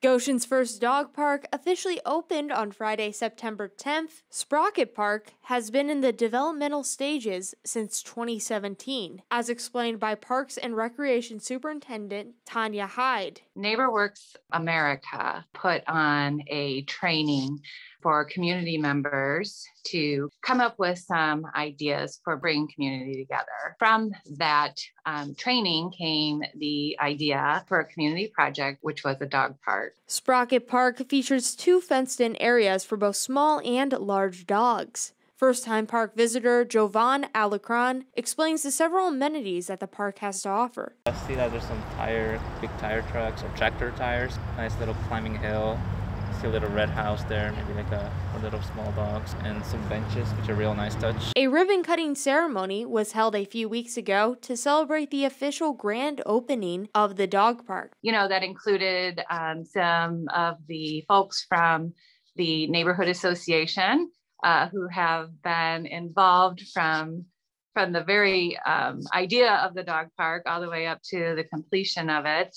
Goshen's first dog park officially opened on Friday, September 10th. Sprocket Park has been in the developmental stages since 2017, as explained by Parks and Recreation Superintendent Tanya Heyde. NeighborWorks America put on a training for community members to come up with some ideas for bringing community together. From that um, training came the idea for a community project, which was a dog park. Sprocket Park features two fenced in areas for both small and large dogs. First time park visitor Yhovan Alarcon explains the several amenities that the park has to offer. I see that there's some tire, big tire trucks or tractor tires, nice little climbing hill, see a little red house there, maybe like a, a little small dogs, and some benches, which are a real nice touch. A ribbon cutting ceremony was held a few weeks ago to celebrate the official grand opening of the dog park. You know, that included um, some of the folks from the neighborhood association uh, who have been involved from from the very um, idea of the dog park all the way up to the completion of it.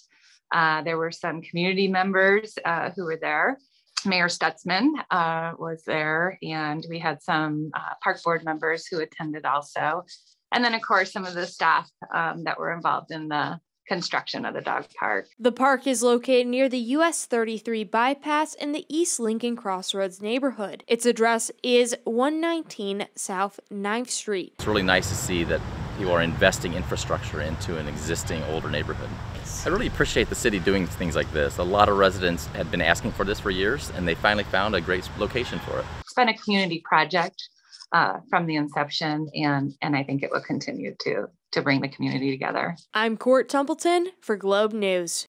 Uh, there were some community members uh, who were there. Mayor Stutsman uh, was there, and we had some uh, park board members who attended also. And then, of course, some of the staff um, that were involved in the construction of the dog park. The park is located near the US 33 bypass in the East Lincoln Crossroads neighborhood. Its address is 119 South 9th Street. It's really nice to see that people are investing infrastructure into an existing older neighborhood. I really appreciate the city doing things like this. A lot of residents had been asking for this for years, and they finally found a great location for it. It's been a community project uh, from the inception, and and I think it will continue to to bring the community together. I'm Court Templeton for Globe News.